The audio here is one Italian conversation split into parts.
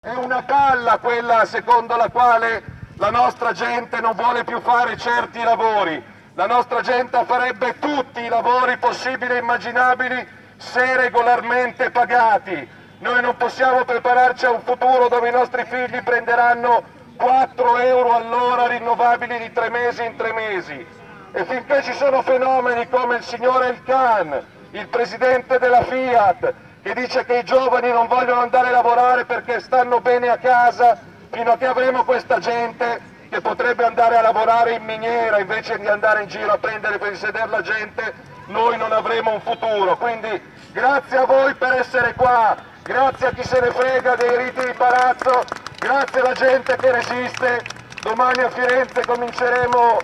È una palla quella secondo la quale la nostra gente non vuole più fare certi lavori. La nostra gente farebbe tutti i lavori possibili e immaginabili se regolarmente pagati. Noi non possiamo prepararci a un futuro dove i nostri figli prenderanno 4 euro all'ora rinnovabili di tre mesi in tre mesi. E finché ci sono fenomeni come il signore Elkan, il presidente della Fiat, che dice che i giovani non vogliono andare a lavorare perché stanno bene a casa, fino a che avremo questa gente che potrebbe andare a lavorare in miniera invece di andare in giro a prendere per sedere la gente, noi non avremo un futuro. Quindi grazie a voi per essere qua, grazie a chi se ne frega dei riti di palazzo, grazie alla gente che resiste. Domani a Firenze cominceremo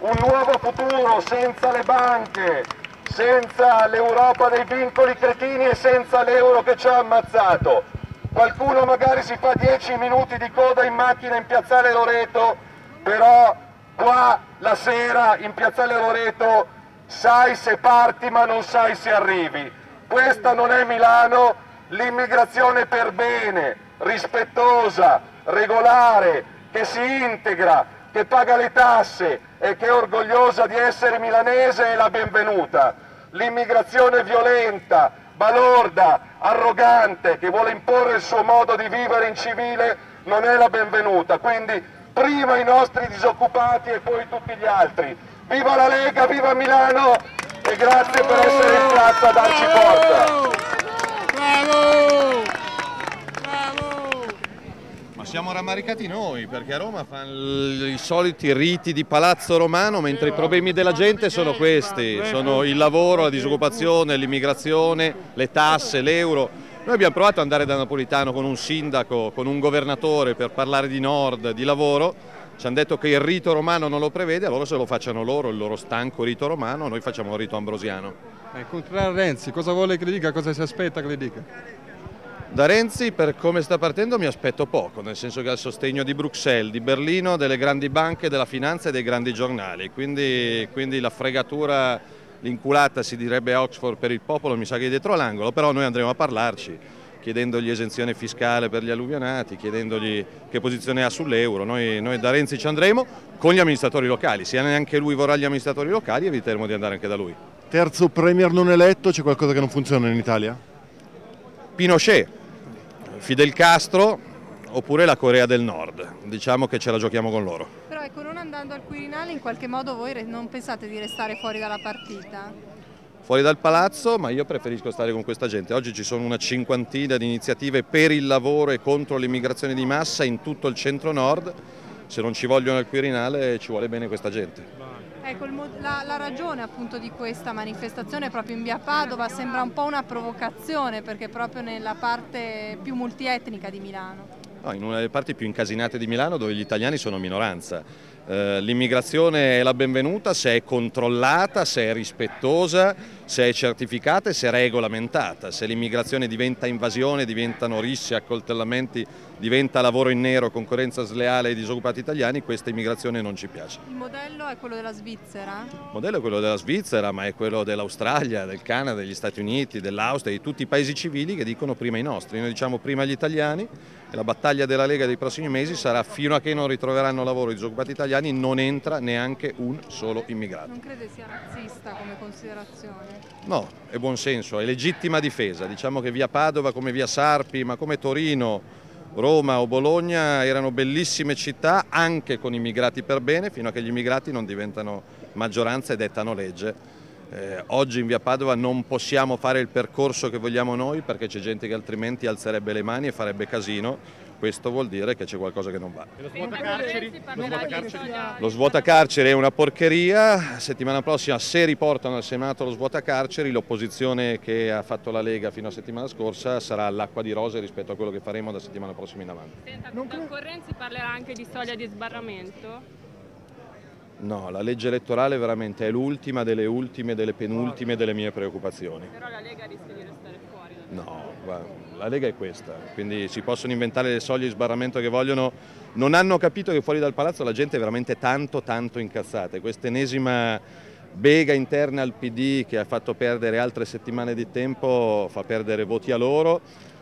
un nuovo futuro senza le banche, senza l'Europa dei vincoli cretini e senza l'euro che ci ha ammazzato. Qualcuno magari si fa 10 minuti di coda in macchina in piazzale Loreto, però qua la sera in piazzale Loreto sai se parti ma non sai se arrivi. Questa non è Milano, l'immigrazione per bene, rispettosa, regolare, che si integra, che paga le tasse e che è orgogliosa di essere milanese è la benvenuta. L'immigrazione violenta, balorda, arrogante, che vuole imporre il suo modo di vivere in civile non è la benvenuta. Quindi prima i nostri disoccupati e poi tutti gli altri. Viva la Lega, viva Milano e grazie per essere piazza a darci forza. Siamo rammaricati noi perché a Roma fanno i soliti riti di palazzo romano mentre i problemi della gente sono questi, sono il lavoro, la disoccupazione, l'immigrazione, le tasse, l'euro. Noi abbiamo provato ad andare da Napolitano con un sindaco, con un governatore per parlare di nord, di lavoro, ci hanno detto che il rito romano non lo prevede, allora se lo facciano loro, il loro stanco rito romano, noi facciamo il rito ambrosiano. Eh, incontrare Renzi, cosa vuole che le dica, cosa si aspetta che le dica? Da Renzi per come sta partendo mi aspetto poco, nel senso che ha il sostegno di Bruxelles, di Berlino, delle grandi banche, della finanza e dei grandi giornali, quindi, quindi la fregatura, l'inculata si direbbe a Oxford per il popolo mi sa che è dietro l'angolo, però noi andremo a parlarci chiedendogli esenzione fiscale per gli alluvionati, chiedendogli che posizione ha sull'euro. Noi, noi, da Renzi ci andremo con gli amministratori locali, se neanche lui vorrà gli amministratori locali eviteremo di andare anche da lui. Terzo premier non eletto, c'è qualcosa che non funziona in Italia? Pinochet, Fidel Castro oppure la Corea del Nord, diciamo che ce la giochiamo con loro. Però ecco, non andando al Quirinale in qualche modo voi non pensate di restare fuori dalla partita? Fuori dal palazzo, ma io preferisco stare con questa gente. Oggi ci sono una cinquantina di iniziative per il lavoro e contro l'immigrazione di massa in tutto il centro-nord. Se non ci vogliono al Quirinale ci vuole bene questa gente. Ecco, la, la, ragione appunto di questa manifestazione proprio in via Padova sembra un po' una provocazione perché proprio nella parte più multietnica di Milano. No, in una delle parti più incasinate di Milano dove gli italiani sono minoranza. Eh, L'immigrazione è la benvenuta se è controllata, se è rispettosa, se è certificata e se è regolamentata. Se l'immigrazione diventa invasione, diventano rissi, accoltellamenti, diventa lavoro in nero, concorrenza sleale ai disoccupati italiani, questa immigrazione non ci piace. Il modello è quello della Svizzera? Il modello è quello della Svizzera, ma è quello dell'Australia, del Canada, degli Stati Uniti, dell'Austria, di tutti i paesi civili che dicono prima i nostri. Noi diciamo prima gli italiani e la battaglia della Lega dei prossimi mesi sarà fino a che non ritroveranno lavoro i disoccupati italiani non entra neanche un solo immigrato. Non crede sia razzista come considerazione? No, è buon senso, è legittima difesa. Diciamo che via Padova come via Sarpi, ma come Torino, Roma o Bologna erano bellissime città anche con immigrati per bene fino a che gli immigrati non diventano maggioranza e dettano legge. Eh, oggi in via Padova non possiamo fare il percorso che vogliamo noi perché c'è gente che altrimenti alzerebbe le mani e farebbe casino, questo vuol dire che c'è qualcosa che non va. Lo svuotacarceri? Lo svuotacarceri è una porcheria, settimana prossima se riportano al Senato lo svuotacarceri l'opposizione che ha fatto la Lega fino a settimana scorsa sarà all'acqua di rose rispetto a quello che faremo da settimana prossima in avanti. Senta, con Renzi parlerà anche di soglia di sbarramento? No, la legge elettorale veramente è l'ultima delle ultime, delle penultime delle mie preoccupazioni. Però la Lega rischia di restare. No, la Lega è questa, quindi si possono inventare le soglie di sbarramento che vogliono. Non hanno capito che fuori dal palazzo la gente è veramente tanto tanto incazzata. Questa ennesima bega interna al PD che ha fatto perdere altre settimane di tempo fa perdere voti a loro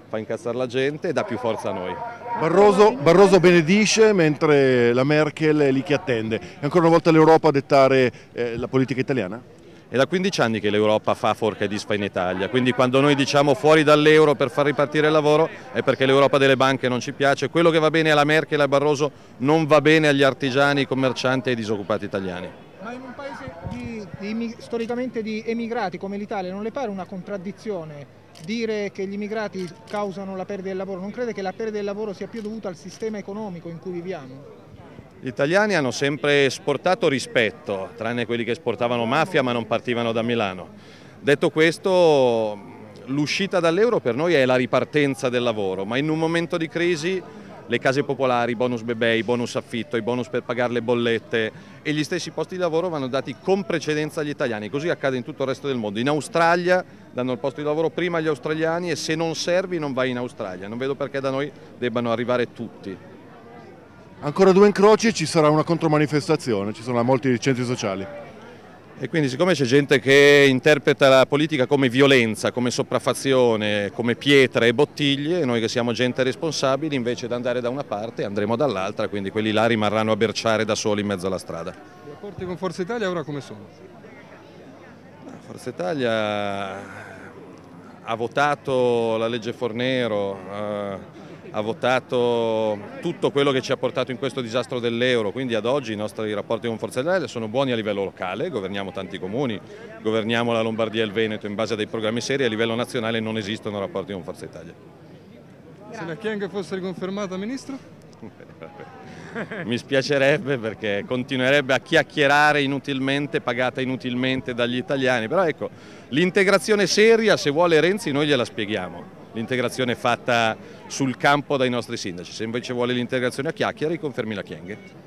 fa incazzare la gente e dà più forza a noi. Barroso, Barroso benedisce mentre la Merkel è lì che attende. È ancora una volta l'Europa a dettare eh, la politica italiana? È da 15 anni che l'Europa fa forca e disfa in Italia, quindi quando noi diciamo fuori dall'euro per far ripartire il lavoro è perché l'Europa delle banche non ci piace, quello che va bene alla Merkel e a Barroso non va bene agli artigiani, ai commercianti e ai disoccupati italiani. Ma in un paese di, di, storicamente di emigrati come l'Italia non le pare una contraddizione dire che gli immigrati causano la perdita del lavoro? Non crede che la perdita del lavoro sia più dovuta al sistema economico in cui viviamo? Gli italiani hanno sempre esportato rispetto, tranne quelli che esportavano mafia ma non partivano da Milano. Detto questo, l'uscita dall'euro per noi è la ripartenza del lavoro, ma in un momento di crisi le case popolari, i bonus bebè, i bonus affitto, i bonus per pagare le bollette e gli stessi posti di lavoro vanno dati con precedenza agli italiani, così accade in tutto il resto del mondo. In Australia danno il posto di lavoro prima agli australiani e se non servi non vai in Australia, non vedo perché da noi debbano arrivare tutti. Ancora due incroci e ci sarà una contromanifestazione, ci sono molti centri sociali. E quindi siccome c'è gente che interpreta la politica come violenza, come sopraffazione, come pietre e bottiglie, noi che siamo gente responsabile invece di andare da una parte andremo dall'altra, quindi quelli là rimarranno a berciare da soli in mezzo alla strada. I rapporti con Forza Italia ora come sono? Forza Italia ha votato la legge Fornero, eh, ha votato tutto quello che ci ha portato in questo disastro dell'euro, quindi ad oggi i nostri rapporti con Forza Italia sono buoni a livello locale, governiamo tanti comuni, governiamo la Lombardia e il Veneto in base a dei programmi seri, a livello nazionale non esistono rapporti con Forza Italia. Se la Chiang fosse riconfermata Ministro? Mi spiacerebbe perché continuerebbe a chiacchierare inutilmente, pagata inutilmente dagli italiani, però ecco, l'integrazione seria se vuole Renzi noi gliela spieghiamo l'integrazione fatta sul campo dai nostri sindaci. Se invece vuole l'integrazione a chiacchiere, confermi la Chienghe.